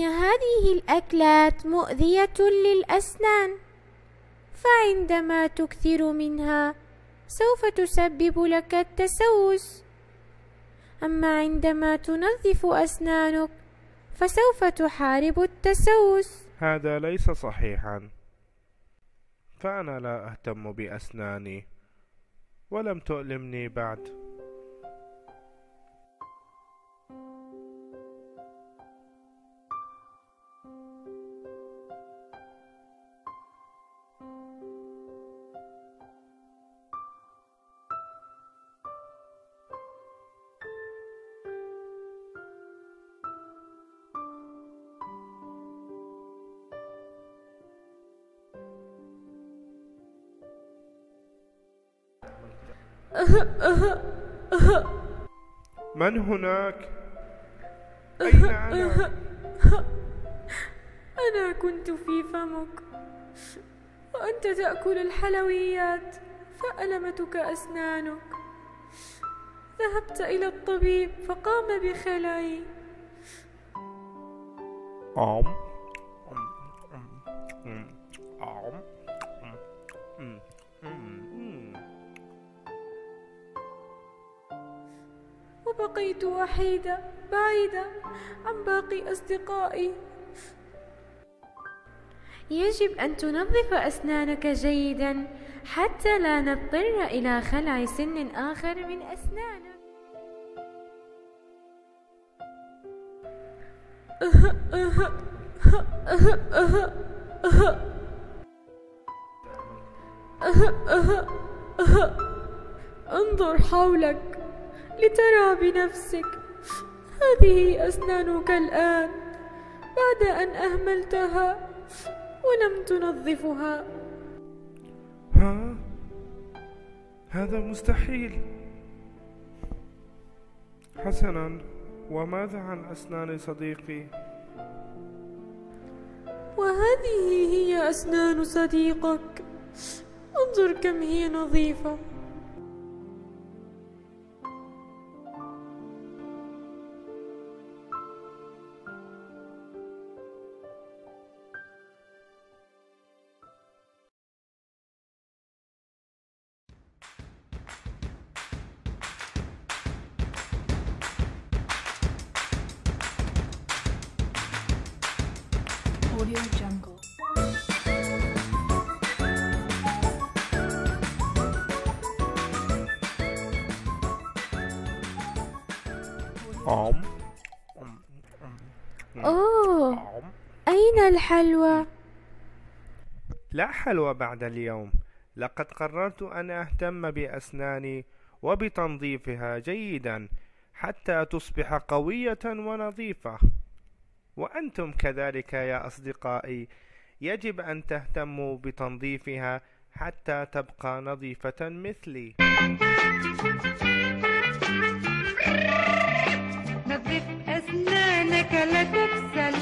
هذه الأكلات مؤذية للأسنان فعندما تكثر منها سوف تسبب لك التسوس. أما عندما تنظف أسنانك فسوف تحارب التسوس. هذا ليس صحيحا. فأنا لا أهتم بأسناني ولم تؤلمني بعد. من هناك؟ أين أنا؟ أنا كنت في فمك وأنت تأكل الحلويات فألمتك أسنانك ذهبت إلى الطبيب فقام بخلعي أم وبقيت وحيدة بعيدة عن باقي أصدقائي. يجب أن تنظف أسنانك جيدا حتى لا نضطر إلى خلع سن آخر من أسنانك. انظر حولك. لترى بنفسك. هذه أسنانك الآن بعد أن أهملتها ولم تنظفها. ها؟ هذا مستحيل. حسنا وماذا عن أسنان صديقي؟ وهذه هي أسنان صديقك. انظر كم هي نظيفة. Audio Jungle. أم. أوه. أين الحلوى؟ لا حلوى بعد اليوم. لقد قررت أن أهتم بأسناني وبتنظيفها جيدا حتى تصبح قوية ونظيفة. وأنتم كذلك يا أصدقائي. يجب أن تهتموا بتنظيفها حتى تبقى نظيفة مثلي. نظف أسنانك لا تكسل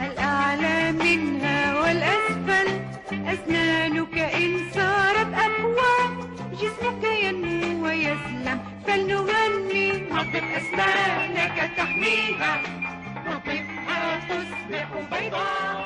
الأعلى منها والأسفل. أسنانك إن صارت أقوى جسمك ينمو ويسلم. فلنغني. نظف أسنانك تحميها. 红白帮。